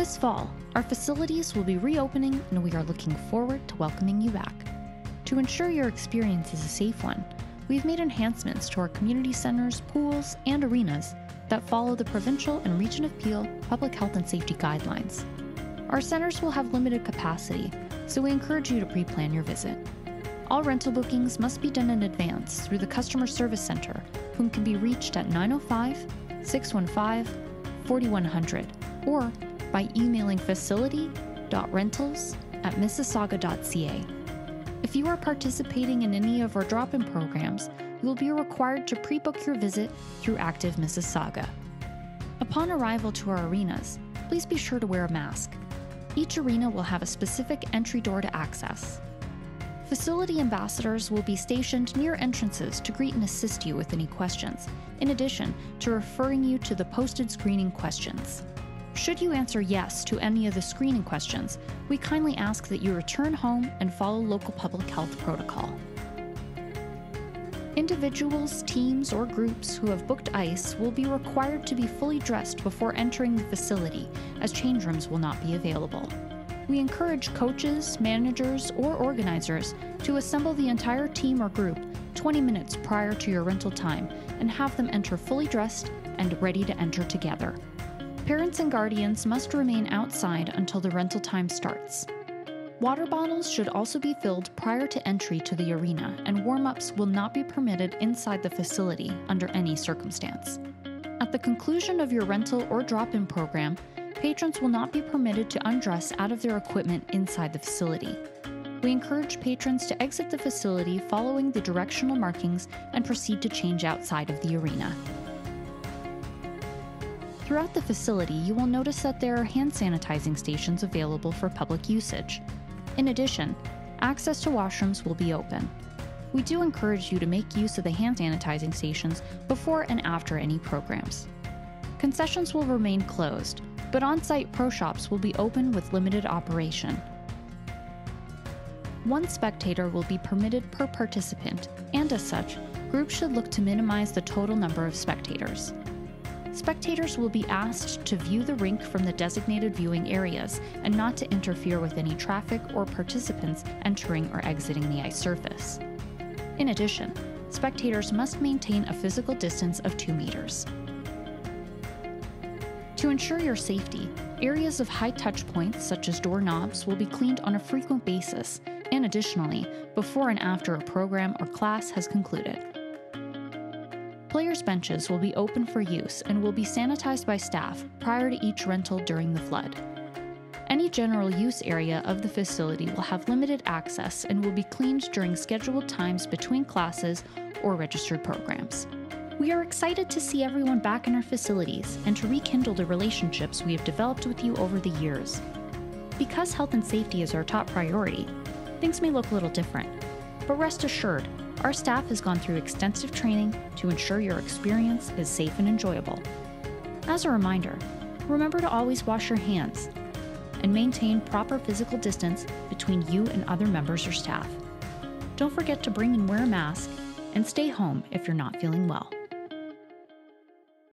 This fall, our facilities will be reopening and we are looking forward to welcoming you back. To ensure your experience is a safe one, we've made enhancements to our community centers, pools, and arenas that follow the provincial and Region of Peel public health and safety guidelines. Our centers will have limited capacity, so we encourage you to pre plan your visit. All rental bookings must be done in advance through the Customer Service Center, whom can be reached at 905 615 4100 or by emailing facility.rentals at mississauga.ca. If you are participating in any of our drop in programs, you will be required to pre book your visit through Active Mississauga. Upon arrival to our arenas, please be sure to wear a mask. Each arena will have a specific entry door to access. Facility ambassadors will be stationed near entrances to greet and assist you with any questions, in addition to referring you to the posted screening questions. Should you answer yes to any of the screening questions, we kindly ask that you return home and follow local public health protocol. Individuals, teams, or groups who have booked ice will be required to be fully dressed before entering the facility, as change rooms will not be available we encourage coaches, managers, or organizers to assemble the entire team or group 20 minutes prior to your rental time and have them enter fully dressed and ready to enter together. Parents and guardians must remain outside until the rental time starts. Water bottles should also be filled prior to entry to the arena, and warm ups will not be permitted inside the facility under any circumstance. At the conclusion of your rental or drop in program, patrons will not be permitted to undress out of their equipment inside the facility. We encourage patrons to exit the facility following the directional markings and proceed to change outside of the arena. Throughout the facility, you will notice that there are hand sanitizing stations available for public usage. In addition, access to washrooms will be open. We do encourage you to make use of the hand sanitizing stations before and after any programs. Concessions will remain closed, but on site pro shops will be open with limited operation. One spectator will be permitted per participant, and as such, groups should look to minimize the total number of spectators. Spectators will be asked to view the rink from the designated viewing areas and not to interfere with any traffic or participants entering or exiting the ice surface. In addition, spectators must maintain a physical distance of 2 meters. To ensure your safety, areas of high touch points, such as doorknobs, will be cleaned on a frequent basis, and additionally, before and after a program or class has concluded. Players' benches will be open for use and will be sanitized by staff prior to each rental during the flood. Any general use area of the facility will have limited access and will be cleaned during scheduled times between classes or registered programs. We are excited to see everyone back in our facilities and to rekindle the relationships we have developed with you over the years. Because health and safety is our top priority, things may look a little different. But rest assured, our staff has gone through extensive training to ensure your experience is safe and enjoyable. As a reminder, remember to always wash your hands and maintain proper physical distance between you and other members or staff. Don't forget to bring and wear a mask and stay home if you're not feeling well.